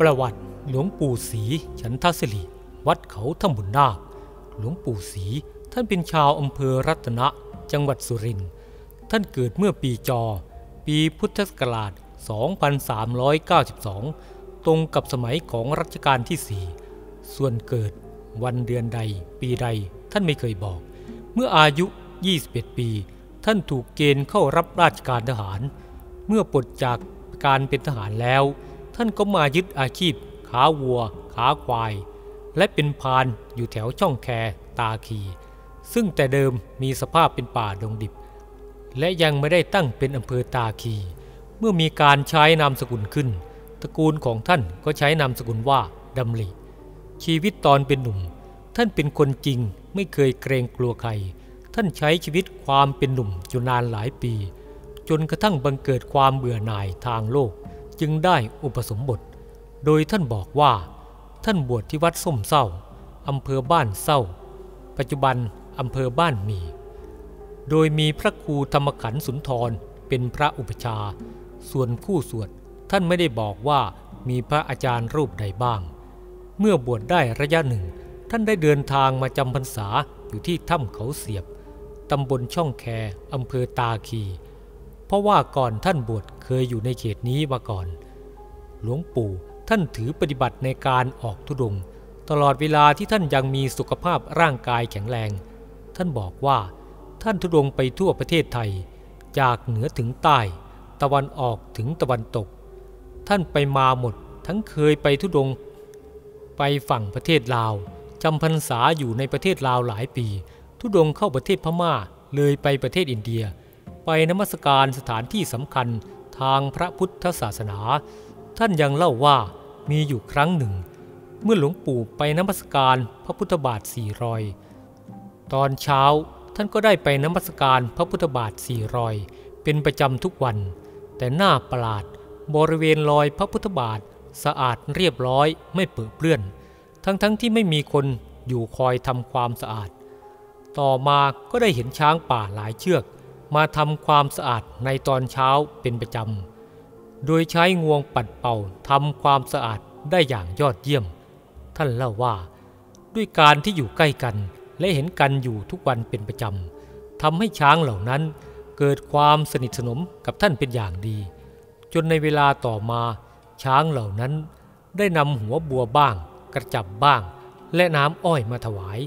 ประวัติหลวงปู่ศรีฉันทศิริวัดเขาถ้ำบุญนาค หลวงปู่ศรีท่านเป็นชาวอำเภอรัตนะ จังหวัดสุรินทร์ท่านเกิดเมื่อปีจอ ปีพุทธศักราช 2392 ตรงกับสมัยของรัชกาลที่ 4 ส่วนเกิดวันเดือนใด ปีใดท่านไม่เคยบอก เมื่ออายุ 21 ปี ท่านถูกเกณฑ์เข้ารับราชการทหาร เมื่อปลดจากการเป็นทหารแล้ว ท่านก็มายึดอาชีพ ขาวัว ขาควาย และเป็นพานอยู่แถวช่องแคตาคี ซึ่งแต่เดิมมีสภาพเป็นป่าดงดิบ และยังไม่ได้ตั้งเป็นอำเภอตาคี เมื่อมีการใช้นามสกุลขึ้น ตระกูลของท่านก็ใช้นามสกุลว่าดำริชีวิตตอนเป็นหนุ่ม ท่านเป็นคนจริงไม่เคยเกรงกลัวใคร ท่านใช้ชีวิตความเป็นหนุ่มอยู่นานหลายปี จนกระทั่งบังเกิดความเบื่อหน่ายทางโลก จึงได้อุปสมบท โดยท่านบอกว่าท่านบวชที่วัดส้มเศร้าอำเภอบ้านเศร้า ปัจจุบันอำเภอบ้านมี โดยมีพระครูธรรมขันธ์สุนทรเป็นพระอุปชา ส่วนคู่สวดท่านไม่ได้บอกว่ามีพระอาจารย์รูปใดบ้าง เมื่อบวชได้ระยะหนึ่ง ท่านได้เดินทางมาจำพรรษาอยู่ที่ถ้ำเขาเสียบตำบลช่องแคอำเภอตาคี เพราะว่าก่อนท่านบวชเคยอยู่ในเขตนี้มาก่อน หลวงปู่ท่านถือปฏิบัติในการออกทุดง ตลอดเวลาที่ท่านยังมีสุขภาพร่างกายแข็งแรง ท่านบอกว่าท่านทุดงไปทั่วประเทศไทย จากเหนือถึงใต้ ตะวันออกถึงตะวันตก ท่านไปมาหมดทั้งเคยไปทุดง ไปฝั่งประเทศลาวจำพรรษาอยู่ในประเทศลาวหลายปี ทุดงเข้าประเทศพม่าเลยไปประเทศอินเดีย ไปนมัสการสถานที่สำคัญทางพระพุทธศาสนา ท่านยังเล่าว่ามีอยู่ครั้งหนึ่ง เมื่อหลวงปู่ไปนมัสการพระพุทธบาทสี่รอย ตอนเช้าท่านก็ได้ไปนมัสการพระพุทธบาทสี่รอย เป็นประจำทุกวัน แต่หน้าประหลาดบริเวณรอยพระพุทธบาทสะอาดเรียบร้อยไม่เปื้อนเปื้อน ทั้งๆทที่ไม่มีคนอยู่คอยทำความสะอาด ต่อมาก็ได้เห็นช้างป่าหลายเชือก มาทำความสะอาดในตอนเช้าเป็นประจำ โดยใช้งวงปัดเป่าทำความสะอาดได้อย่างยอดเยี่ยม ท่านเล่าว่า ด้วยการที่อยู่ใกล้กันและเห็นกันอยู่ทุกวันเป็นประจำทำให้ช้างเหล่านั้นเกิดความสนิทสนมกับท่านเป็นอย่างดี จนในเวลาต่อมาช้างเหล่านั้น ได้นำหัวบัวบ้าง กระจับบ้าง และน้ำอ้อยมาถวาย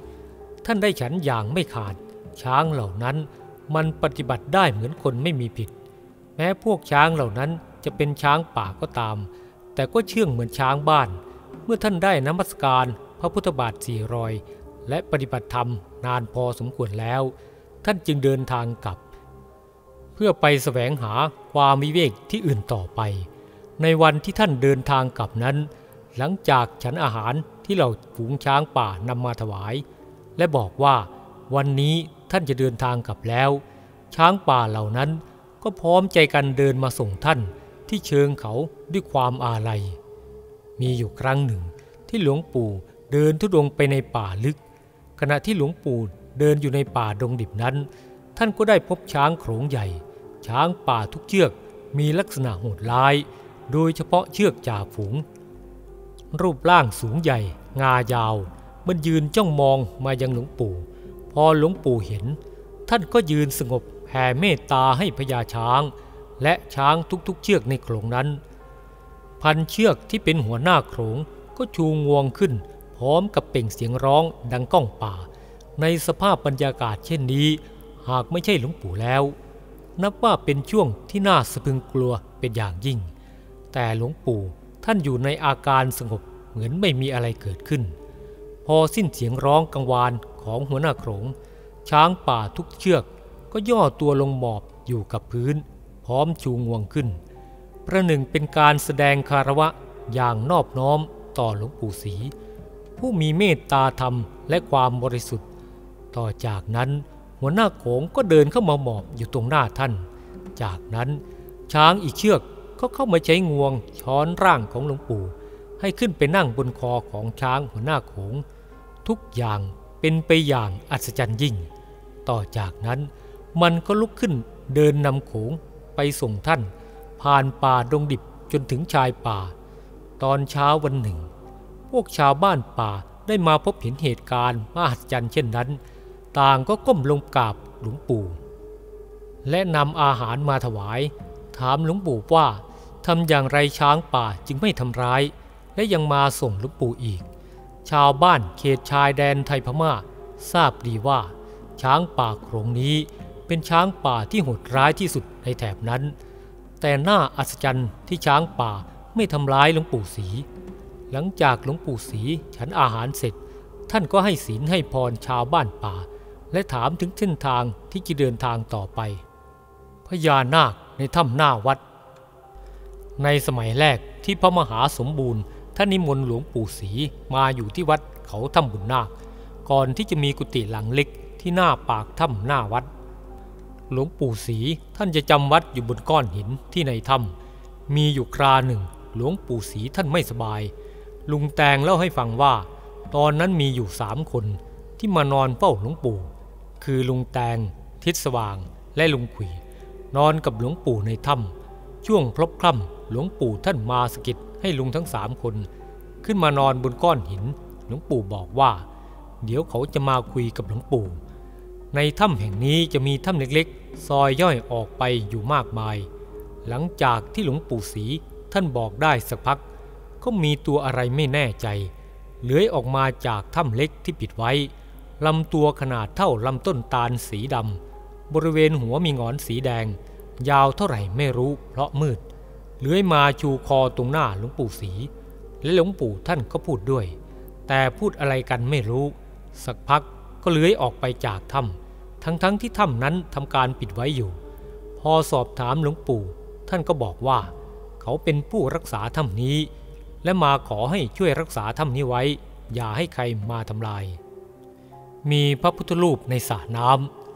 ท่านได้ฉันอย่างไม่ขาด ช้างเหล่านั้น มันปฏิบัติได้เหมือนคนไม่มีผิด แม้พวกช้างเหล่านั้นจะเป็นช้างป่าก็ตาม แต่ก็เชื่องเหมือนช้างบ้าน เมื่อท่านได้นมัสการพระพุทธบาทสี่รอย และปฏิบัติธรรมนานพอสมควรแล้ว ท่านจึงเดินทางกลับ เพื่อไปแสวงหาความวิเวกที่อื่นต่อไป ในวันที่ท่านเดินทางกลับนั้น หลังจากฉันอาหารที่เราฝูงช้างป่านำมาถวาย และบอกว่าวันนี้ ท่านจะเดินทางกลับแล้ว ช้างป่าเหล่านั้นก็พร้อมใจกันเดินมาส่งท่านที่เชิงเขาด้วยความอาลัย มีอยู่ครั้งหนึ่งที่หลวงปู่เดินทุดงไปในป่าลึก ขณะที่หลวงปู่เดินอยู่ในป่าดงดิบนั้น ท่านก็ได้พบช้างโขลงใหญ่ ช้างป่าทุกเชือกมีลักษณะโหดร้าย โดยเฉพาะเชือกจ่าฝูง รูปร่างสูงใหญ่ งายาว มันยืนจ้องมองมายังหลวงปู่ พอหลวงปู่เห็น ท่านก็ยืนสงบแผ่เมตตาให้พญาช้าง และช้างทุกๆเชือกในโขลงนั้น พันเชือกที่เป็นหัวหน้าโขลงก็ชูงวงขึ้น พร้อมกับเป่งเสียงร้องดังก้องป่า ในสภาพบรรยากาศเช่นนี้ หากไม่ใช่หลวงปู่แล้ว นับว่าเป็นช่วงที่น่าสะพึงกลัวเป็นอย่างยิ่ง แต่หลวงปู่ท่านอยู่ในอาการสงบเหมือนไม่มีอะไรเกิดขึ้น พอสิ้นเสียงร้องกังวาน ของหัวหน้าโขง ช้างป่าทุกเชือกก็ย่อตัวลงหมอบอยู่กับพื้น พร้อมชูงวงขึ้น ประหนึ่งเป็นการแสดงคารวะอย่างนอบน้อมต่อหลวงปู่ศรีผู้มีเมตตาธรรมและความบริสุทธิ์ ต่อจากนั้นหัวหน้าโขงก็เดินเข้ามาหมอบอยู่ตรงหน้าท่าน จากนั้นช้างอีกเชือกก็เข้ามาใช้งวงช้อนร่างของหลวงปู่ให้ขึ้นไปนั่งบนคอของช้างหัวหน้าโขง ทุกอย่าง เป็นไปอย่างอัศจรรย์ยิ่ง ต่อจากนั้นมันก็ลุกขึ้นเดินนำโขงไปส่งท่าน ผ่านป่าดงดิบจนถึงชายป่า ตอนเช้าวันหนึ่ง พวกชาวบ้านป่าได้มาพบเห็นเหตุการณ์มหัศจรรย์เช่นนั้น ต่างก็ก้มลงกราบหลวงปู่ และนำอาหารมาถวาย ถามหลวงปู่ว่าทำอย่างไรช้างป่าจึงไม่ทำร้าย และยังมาส่งหลวงปู่อีก ชาวบ้านเขตชายแดนไทยพม่า ทราบดีว่า ช้างป่าโขงนี้เป็นช้างป่าที่โหดร้ายที่สุดในแถบนั้น แต่น่าอัศจรรย์ที่ช้างป่าไม่ทำร้ายหลวงปู่ศรีหลังจากหลวงปู่ศรีฉันอาหารเสร็จ ท่านก็ให้ศีลให้พรชาวบ้านป่า และถามถึงเส้นทางที่จะเดินทางต่อไปพญานาคในถ้ำหน้าวัด ในสมัยแรกที่พระมหาสมบูรณ์ ท่านนิมนต์หลวงปู่ศรีมาอยู่ที่วัดเขาถ้ำบุญนาค ก่อนที่จะมีกุฏิหลังเล็กที่หน้าปากถ้ำหน้าวัด หลวงปู่ศรีท่านจะจำวัดอยู่บนก้อนหินที่ในถ้ำมีอยู่คราหนึ่ง หลวงปู่ศรีท่านไม่สบาย ลุงแตงเล่าให้ฟังว่า ตอนนั้นมีอยู่สามคนที่มานอนเฝ้าหลวงปู่ คือลุงแตง ทิศสว่าง และลุงขุยนอนกับหลวงปู่ในถ้ำช่วงพลบคล่ำหลวงปู่ท่านมาสกิด ให้ลุงทั้งสามคน ขึ้นมานอนบนก้อนหิน หลวงปู่บอกว่า เดี๋ยวเขาจะมาคุยกับหลวงปู่ ในถ้ำแห่งนี้จะมีถ้ำเล็กๆ ซอยย่อยออกไปอยู่มากมาย หลังจากที่หลวงปู่ศรีท่านบอกได้สักพัก ก็มีตัวอะไรไม่แน่ใจเลื้อยออกมาจากถ้ำเล็กที่ปิดไว้ลำตัวขนาดเท่าลำต้นตาลสีดำบริเวณหัวมีงอนสีแดง ยาวเท่าไหร่ไม่รู้เพราะมืด เลื้อยมาชูคอตรงหน้าหลวงปู่ศรีและหลวงปู่ท่านก็พูดด้วย แต่พูดอะไรกันไม่รู้ สักพักก็เลื้อยออกไปจากถ้ำทั้งๆทที่ถ้ำนั้นทำการปิดไว้อยู่ พอสอบถามหลวงปู่ ท่านก็บอกว่า เขาเป็นผู้รักษาถ้ำนี้ และมาขอให้ช่วยรักษาถ้ำนี้ไว้ อย่าให้ใครมาทำลาย มีพระพุทธรูปในสระน้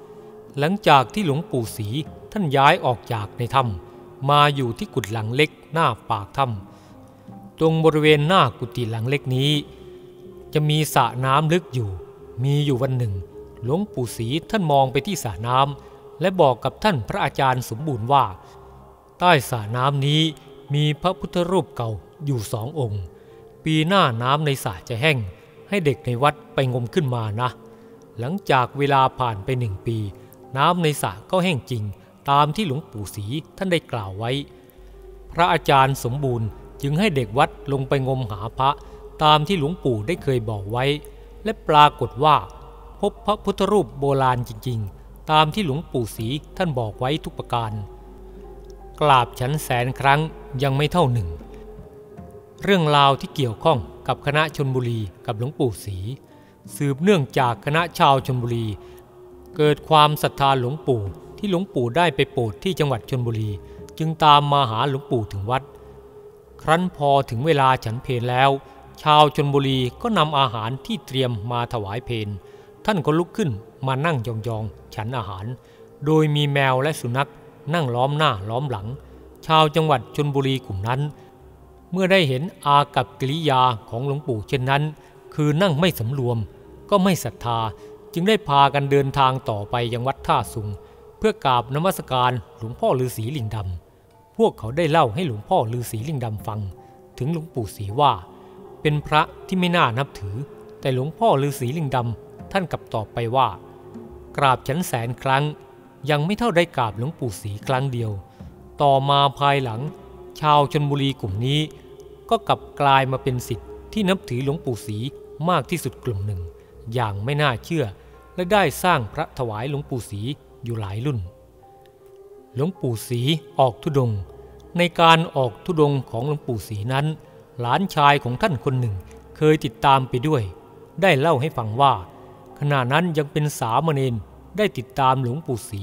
ำหลังจากที่หลวงปู่ศรีท่านย้ายออกจากในถ้ำ มาอยู่ที่กุฏหลังเล็กหน้าปากถ้ำตรงบริเวณหน้ากุฏิหลังเล็กนี้ จะมีสระน้ำลึกอยู่ มีอยู่วันหนึ่ง หลวงปู่ศรีท่านมองไปที่สระน้ำและบอกกับท่านพระอาจารย์สมบูรณ์ว่า ใต้สระน้ำนี้มีพระพุทธรูปเก่าอยู่สององค์ ปีหน้าน้ำในสระจะแห้ง ให้เด็กในวัดไปงมขึ้นมานะ หลังจากเวลาผ่านไปหนึ่งปี น้ำในสระก็แห้งจริง ตามที่หลวงปู่ศรีท่านได้กล่าวไว้ พระอาจารย์สมบูรณ์จึงให้เด็กวัดลงไปงมหาพระตามที่หลวงปู่ได้เคยบอกไว้ และปรากฏว่า พบพระพุทธรูปโบราณจริง ๆ ตามที่หลวงปู่ศรีท่านบอกไว้ทุกประการ กราบฉันแสนครั้งยังไม่เท่าหนึ่ง เรื่องราวที่เกี่ยวข้องกับคณะชนบุรีกับหลวงปู่ศรีสืบเนื่องจากคณะชาวชนบุรี เกิดความศรัทธาหลวงปู่ ที่หลวงปู่ได้ไปโปรดที่จังหวัดชนบุรี จึงตามมาหาหลวงปู่ถึงวัด ครั้นพอถึงเวลาฉันเพลแล้ว ชาวชนบุรีก็นำอาหารที่เตรียมมาถวายเพลท่านก็ลุกขึ้นมานั่งยองๆ ฉันอาหาร โดยมีแมวและสุนัขนั่งล้อมหน้าล้อมหลัง ชาวจังหวัดชนบุรีกลุ่มนั้น เมื่อได้เห็นอากับกิริยาของหลวงปู่เช่นนั้น คือนั่งไม่สำรวม ก็ไม่ศรัทธาจึงได้พากันเดินทางต่อไปยังวัดท่าสุง เพื่อกราบนมัสการหลวงพ่อฤาษีลิงดำพวกเขาได้เล่าให้หลวงพ่อฤาษีลิงดำฟัง ถึงหลวงปู่ศรีว่า เป็นพระที่ไม่น่านับถือ แต่หลวงพ่อฤาษีลิงดำท่านกลับตอบไปว่า กราบฉันแสนครั้ง ยังไม่เท่าได้กราบหลวงปู่ศรีครั้งเดียว ต่อมาภายหลัง ชาวชนบุรีกลุ่มนี้ ก็กลับกลายมาเป็นสิทธิ์ที่นับถือหลวงปู่ศรีมากที่สุดกลุ่มหนึ่ง อย่างไม่น่าเชื่อและได้สร้างพระถวายหลวงปู่ศรี อยู่หลายรุ่น หลวงปู่ศรีออกทุดง ในการออกทุดงของหลวงปู่ศรีนั้น หลานชายของท่านคนหนึ่งเคยติดตามไปด้วย ได้เล่าให้ฟังว่า ขณะนั้นยังเป็นสามเณรได้ติดตามหลวงปู่ศรี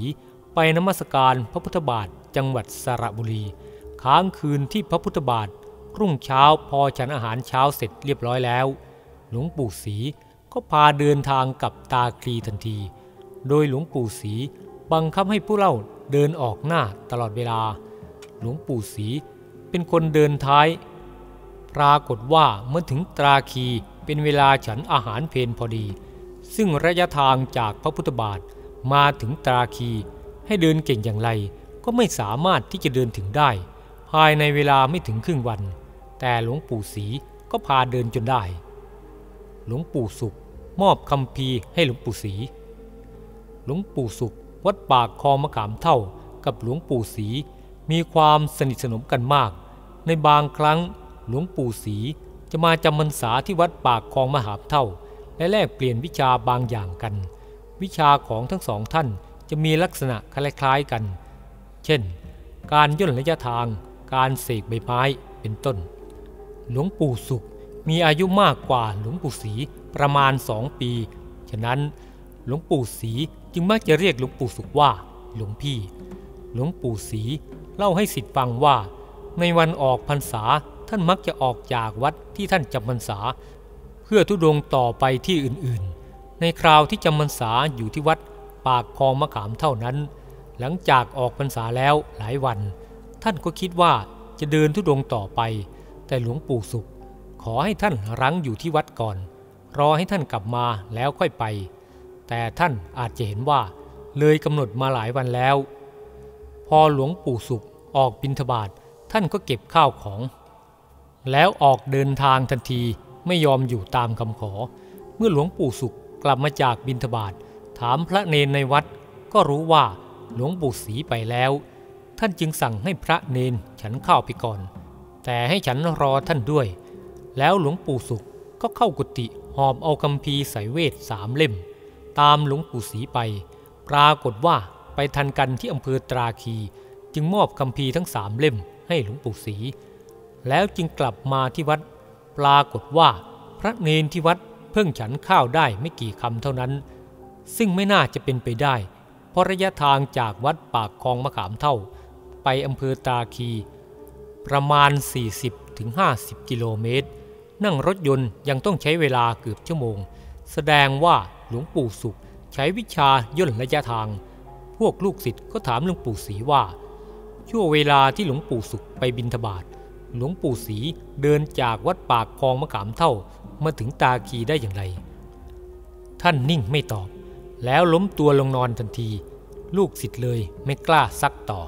ไปนมัสการพระพุทธบาทจังหวัดสระบุรี ค้างคืนที่พระพุทธบาท รุ่งเช้าพอฉันอาหารเช้าเสร็จเรียบร้อยแล้ว หลวงปู่ศรีก็พาเดินทางกับตาคลีทันที โดยหลวงปู่ศรี บังคับให้ผู้เล่าเดินออกหน้าตลอดเวลา หลวงปู่ศรีเป็นคนเดินท้าย ปรากฏว่าเมื่อถึงตราคีเป็นเวลาฉันอาหารเพนพอดี ซึ่งระยะทางจากพระพุทธบาทมาถึงตราคีให้เดินเก่งอย่างไร ก็ไม่สามารถที่จะเดินถึงได้ ภายในเวลาไม่ถึงครึ่งวัน แต่หลวงปู่ศรีก็พาเดินจนได้ หลวงปู่สุขมอบคำพีให้หลวงปู่ศรีหลวงปู่สุข วัดปากคลองมะขามเท่ากับหลวงปู่ศรีมีความสนิทสนมกันมาก ในบางครั้งหลวงปู่ศรีจะมาจำพรรษาที่วัดปากคลองมหามเท่า และแลกเปลี่ยนวิชาบางอย่างกัน วิชาของทั้งสองท่านจะมีลักษณะคล้ายๆกัน เช่น การย่นระยะทาง การเสกใบไม้เป็นต้น หลวงปู่สุขมีอายุมากกว่าหลวงปู่ศรีประมาณสองปี ฉะนั้น หลวงปู่ศรีจึงมักจะเรียกหลวงปู่สุขว่า หลวงพี่ หลวงปู่ศรีเล่าให้สิทธิ์ฟังว่า ในวันออกพรรษาท่านมักจะออกจากวัดที่ท่านจำพรรษา เพื่อทุดงต่อไปที่อื่นๆ ในคราวที่จำพรรษาอยู่ที่วัดปากคลองมะขามเท่านั้น หลังจากออกพรรษาแล้วหลายวัน ท่านก็คิดว่าจะเดินทุดงต่อไป แต่หลวงปู่สุข ขอให้ท่านรั้งอยู่ที่วัดก่อน รอให้ท่านกลับมาแล้วค่อยไป แต่ท่านอาจจะเห็นว่าเลยกำหนดมาหลายวันแล้ว พอหลวงปู่สุขออกบิณฑบาตท่านก็เก็บข้าวของ แล้วออกเดินทางทันทีไม่ยอมอยู่ตามคำขอ เมื่อหลวงปู่สุขกลับมาจากบิณฑบาตถามพระเนนในวัด ก็รู้ว่าหลวงปู่ศรีไปแล้ว ท่านจึงสั่งให้พระเนนฉันข้าวไปก่อน แต่ให้ฉันรอท่านด้วย แล้วหลวงปู่สุขก็เข้ากุฏิหอบเอาคำพีสายเวทสามเล่ม ตามหลวงปู่ศรีไป ปรากฏว่าไปทันกันที่อำเภอตราคี จึงมอบคำพีทั้งสามเล่มให้หลวงปู่ศรีแล้วจึงกลับมาที่วัด ปรากฏว่าพระเนนที่วัดเพิ่งฉันข้าวได้ไม่กี่คำเท่านั้น ซึ่งไม่น่าจะเป็นไปได้ เพราะระยะทางจากวัดปากคลองมะขามเท่า ไปอำเภอตาคี ประมาณ 40-50 กิโลเมตร นั่งรถยนต์ยังต้องใช้เวลาเกือบชั่วโมง แสดงว่าหลวงปู่สุขใช้วิชาย่นระยะทาง พวกลูกศิษย์ก็ถามหลวงปู่ศรีว่า ช่วงเวลาที่หลวงปู่สุขไปบินทบาทหลวงปู่ศรีเดินจากวัดปากคลองมะขามเท่ามาถึงตาคีได้อย่างไร ท่านนิ่งไม่ตอบ แล้วล้มตัวลงนอนทันที ลูกศิษย์เลยไม่กล้าซักต่อ